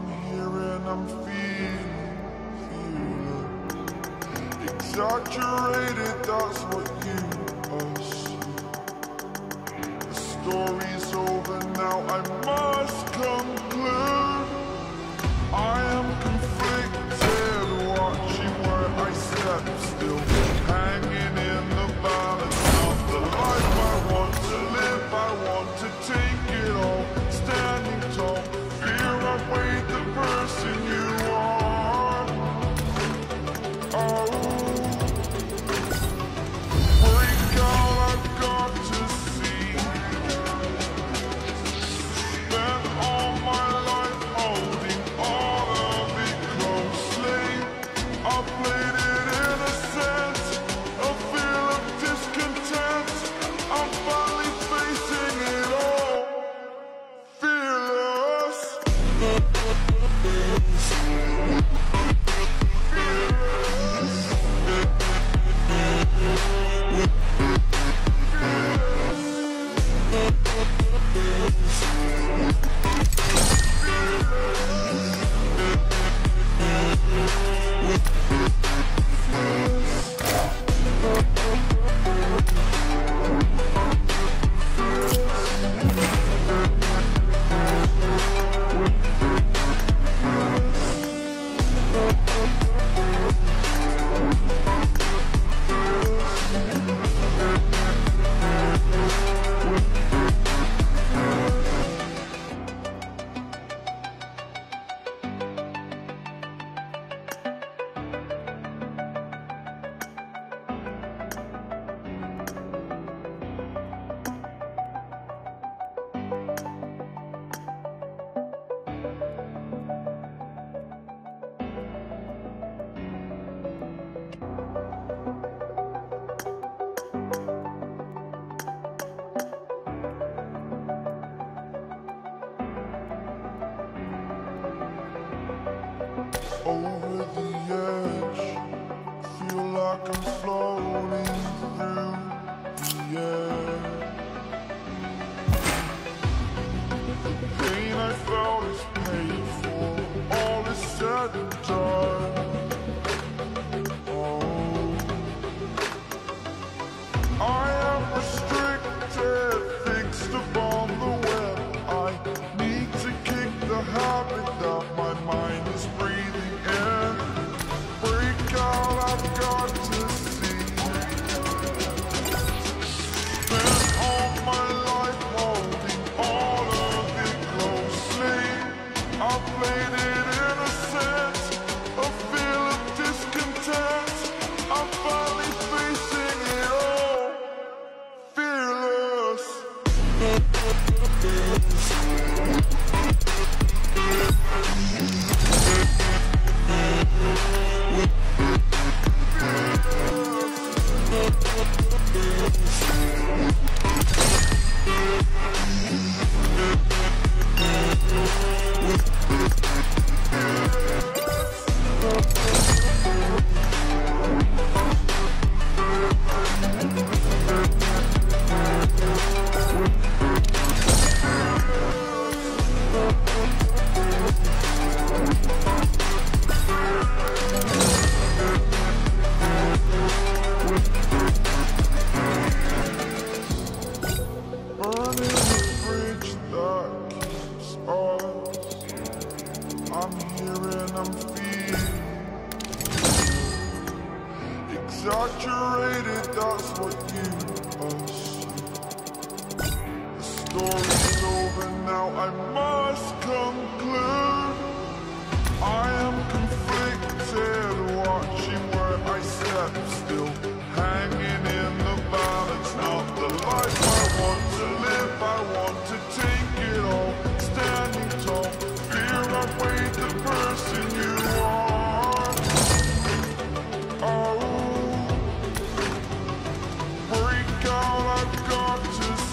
I'm here and I'm feeling, feeling Exaggerated, that's what you assume The story's over now, I must conclude. over the edge. Feel like I'm floating through the air. The pain I felt is painful. All is said and done. Yeah. Exaggerated, that's what you assume. The story's over now, I must conclude. I am conflicted, watching where I step still. I've got to